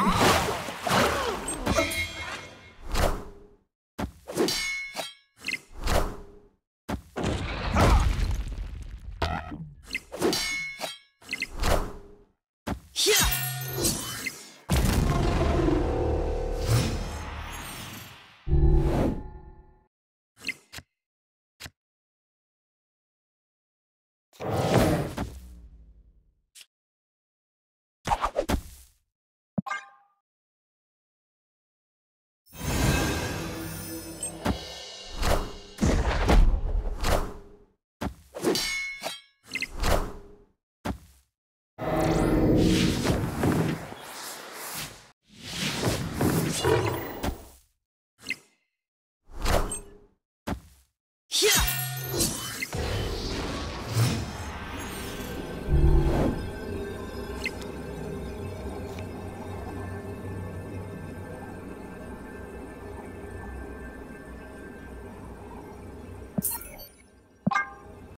You Yeah.